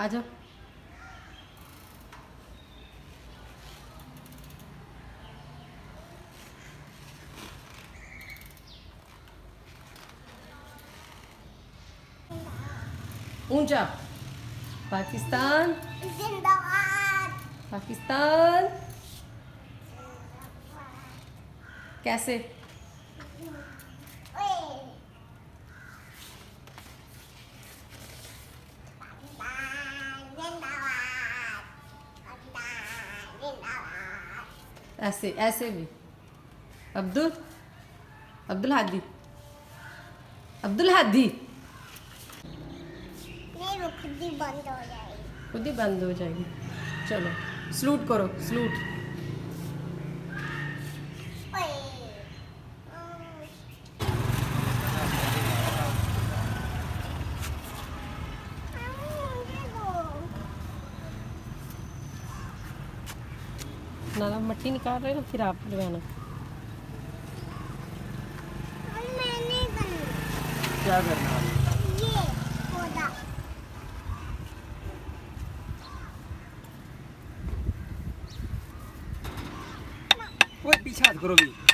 आ जाओ। ऊँचा। पाकिस्तान। जिंदाबाद। पाकिस्तान। कैसे? ऐसे ऐसे भी। अब्दुल अब्दुल हादी। अब्दुल हादी। खुद ही बंद हो जाएगी। खुद ही बंद हो जाएगी। चलो सलूट करो सलूट ना मट्टी निकाल रहे हो फिर आप लगाना। क्या करना ये पौधा वो पीछे हाथ करो भी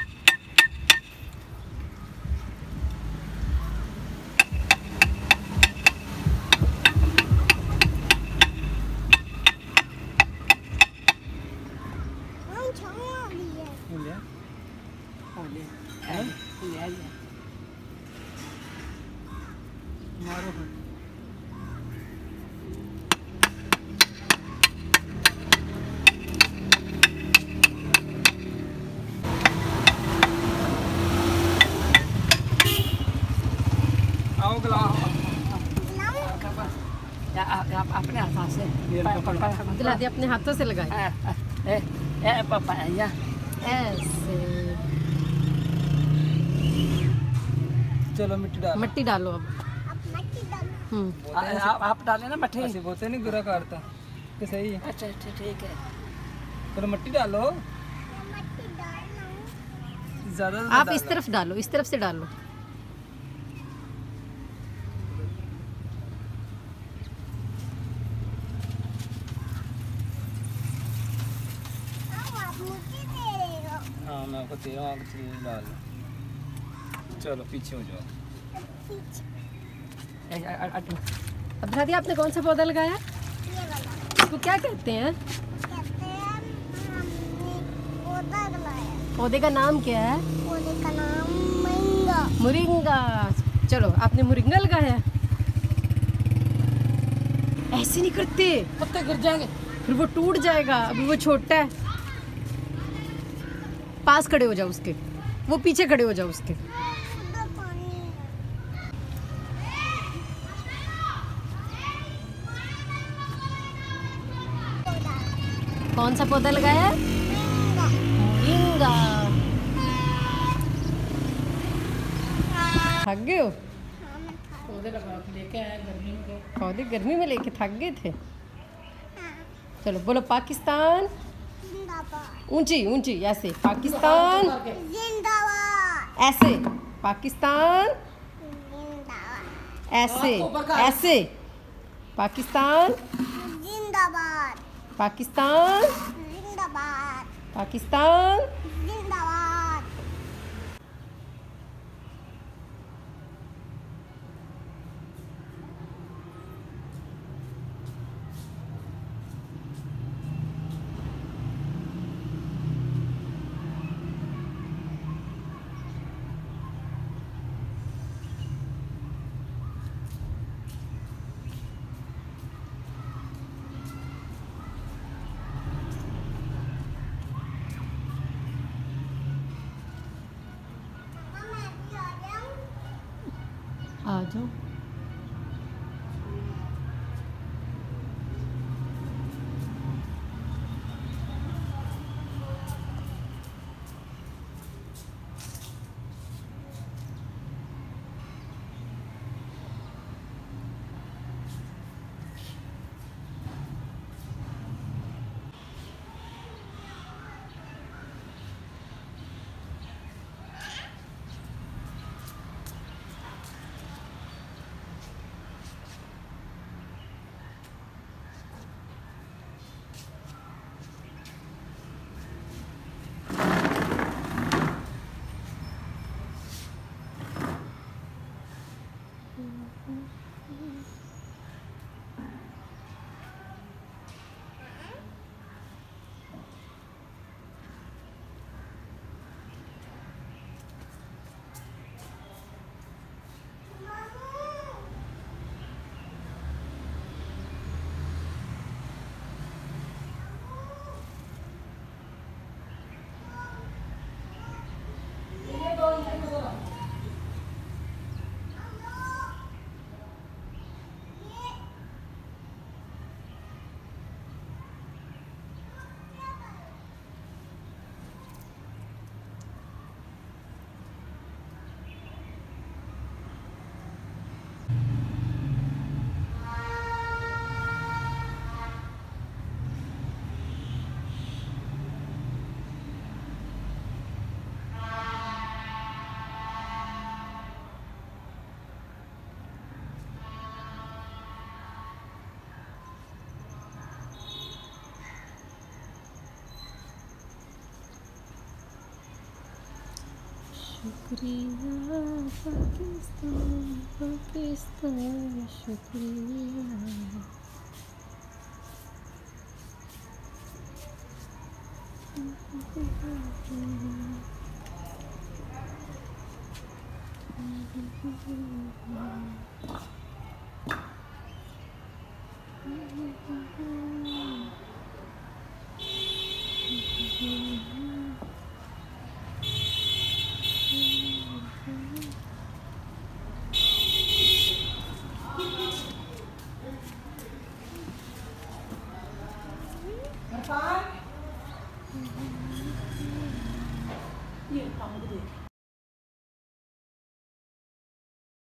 आप अपने हाथों से हादी अपने हाथों से लगाए ए ए ए पापा ऐसे। चलो मिट्टी डाल। मट्टी डालो अब। अब मट्टी डालो। हम्म। आप आप डाले ना मट्टी? ऐसे बोलते नहीं गुरा काटता तो सही है। अच्छा अच्छा ठीक है। चलो मिट्टी डालो। ज़्यादा आप इस तरफ़ डालो इस तरफ़ से डालो अब आप मुझे दे रहे मैं आपको दे रहा हूँ आप चीज़ चलो पीछे हो जाओ। अ- अ- अ- अब्दुल हादी आपने कौन सा पौधा लगाया? इसको क्या कहते हैं? हैं पौधा का नाम क्या है? पौधे का नाम मैंगा मुरिंगा। चलो आपने मुरिंगा लगाया? ऐसे नहीं करते। पत्ते गिर जाएँगे। फिर वो टूट जाएगा। अभी वो छोटा है। पास खड़े हो जाओ उसके। वो पीछे खड़े हो जाओ उसके। कौन सा पौधा लगाया मैंगा थक गए हो? पौधे गर्मी में लेके थक गए थे। चलो बोलो, पाकिस्तान। ऊँची ऊँची ऐसे। पाकिस्तान। जिंदाबाद। ऐसे। पाकिस्तान। जिंदाबाद। ऐसे ऐसे। पाकिस्तान। जिंदाबाद। पाकिस्तान। जिंदाबाद। पाकिस्तान जिंदाबाद मैं भी आ जाऊँ आ जाओ। शुक्रिया पाकिस्तान पाकिस्तान शुक्रिया